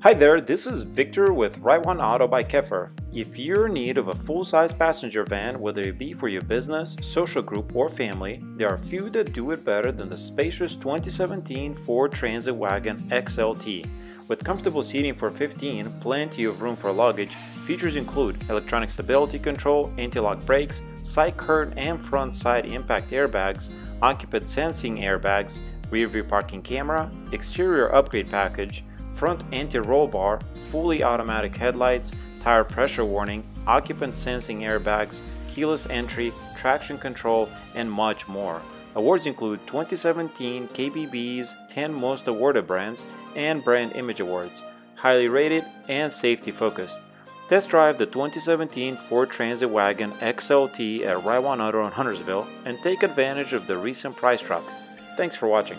Hi there, this is Victor with Right One Auto by Keffer. If you're in need of a full-size passenger van, whether it be for your business, social group, or family, there are few that do it better than the spacious 2017 Ford Transit Wagon XLT. With comfortable seating for 15, plenty of room for luggage, features include electronic stability control, anti-lock brakes, side curtain and front side impact airbags, occupant sensing airbags, rear view parking camera, exterior upgrade package, front anti-roll bar, fully automatic headlights, tire pressure warning, occupant sensing airbags, keyless entry, traction control, and much more. Awards include 2017 KBB's 10 Most Awarded Brands and Brand Image Awards, highly rated and safety focused. Test drive the 2017 Ford Transit Wagon XLT at One Auto in Huntersville and take advantage of the recent price drop. Thanks for watching.